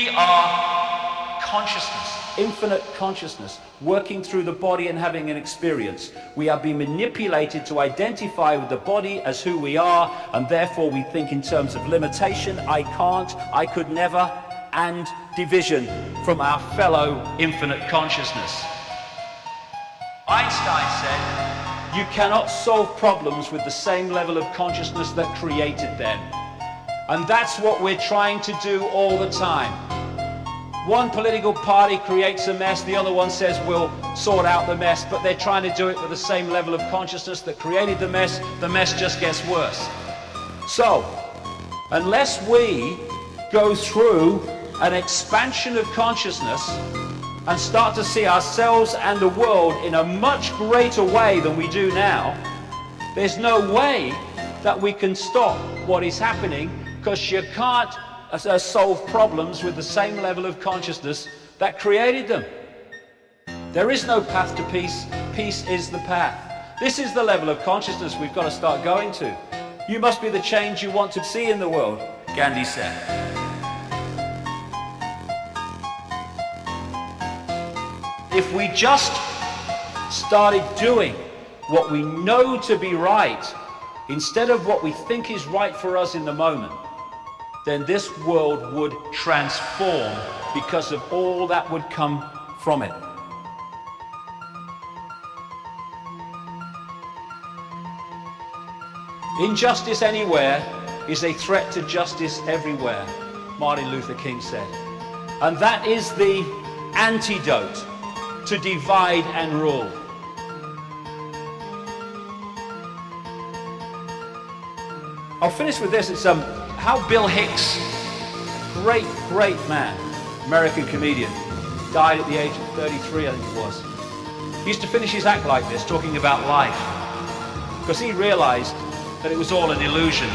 We are consciousness. infinite consciousness working through the body and having an experience. We are being manipulated to identify with the body as who we are, and therefore we think in terms of limitation, I can't, I could never, and division from our fellow infinite consciousness. Einstein said, You cannot solve problems with the same level of consciousness that created them. And that's what we're trying to do all the time. One political party creates a mess, the other one says we'll sort out the mess, but they're trying to do it with the same level of consciousness that created the mess, the mess just gets worse. So, unless we go through an expansion of consciousness and start to see ourselves and the world in a much greater way than we do now, there's no way that we can stop what is happening because you can't uh, solve problems with the same level of consciousness that created them. There is no path to peace. Peace is the path. This is the level of consciousness we've got to start going to. You must be the change you want to see in the world, Gandhi said. If we just started doing what we know to be right instead of what we think is right for us in the moment, then this world would transform because of all that would come from it. Injustice anywhere is a threat to justice everywhere, Martin Luther King said. And that is the antidote to divide and rule. I'll finish with this. It's um, how Bill Hicks, great, great man, American comedian, died at the age of 33, I think it was. He used to finish his act like this, talking about life, because he realized that it was all an illusion,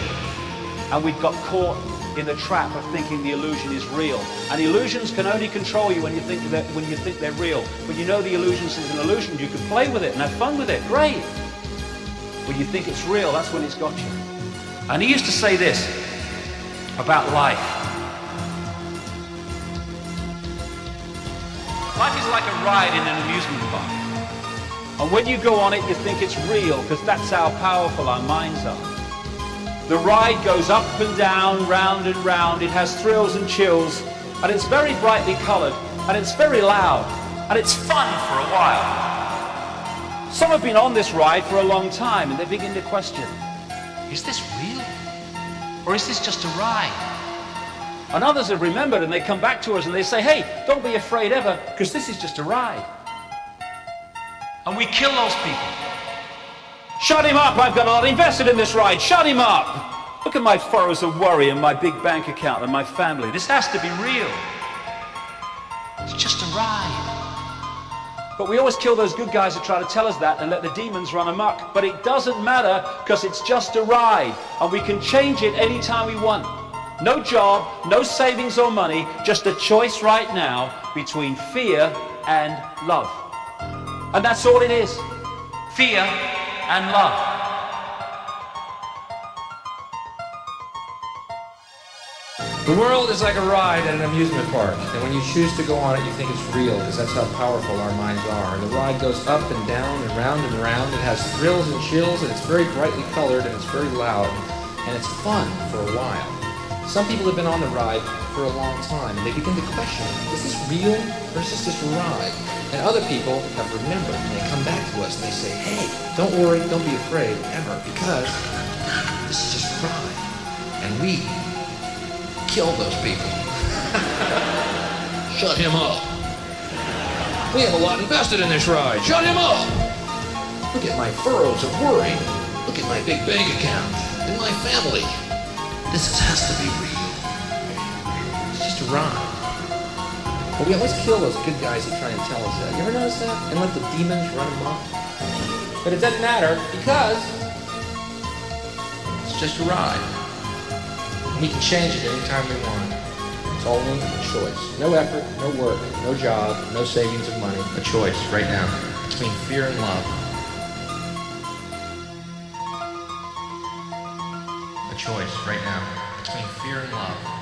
and we'd got caught in the trap of thinking the illusion is real. And illusions can only control you when you think that when you think they're real. When you know the illusion is an illusion, you can play with it and have fun with it. Great. When you think it's real, that's when it's got you. And he used to say this about life. Life is like a ride in an amusement park. And when you go on it, you think it's real because that's how powerful our minds are. The ride goes up and down, round and round. It has thrills and chills, and it's very brightly colored, and it's very loud, and it's fun for a while. Some have been on this ride for a long time, and they begin to question, is this real? Or is this just a ride? And others have remembered and they come back to us and they say, hey, don't be afraid ever, because this is just a ride. And we kill those people. Shut him up, I've got a lot invested in this ride. Shut him up. Look at my furrows of worry and my big bank account and my family. This has to be real. It's just a ride. But we always kill those good guys that try to tell us that and let the demons run amok. But it doesn't matter because it's just a ride and we can change it anytime we want. No job, no savings or money, just a choice right now between fear and love. And that's all it is. Fear and love. The world is like a ride at an amusement park, and when you choose to go on it, you think it's real, because that's how powerful our minds are. And the ride goes up and down and round and round. It has thrills and chills, and it's very brightly colored, and it's very loud, and it's fun for a while. Some people have been on the ride for a long time, and they begin to question, is this real, or is this just a ride? And other people have remembered, and they come back to us, and they say, hey, don't worry, don't be afraid, ever, because this is just a ride. And we kill those people. Shut him up. We have a lot invested in this ride. Shut him up. Look at my furrows of worry. Look at my big bank account and my family. This has to be real. It's just a ride. But we always kill those good guys who try and tell us that. You ever notice that? And let the demons run amok? But it doesn't matter because it's just a ride. We can change it anytime we want. It's all only a choice. No effort, no work, no job, no savings of money. A choice right now between fear and love. A choice right now between fear and love.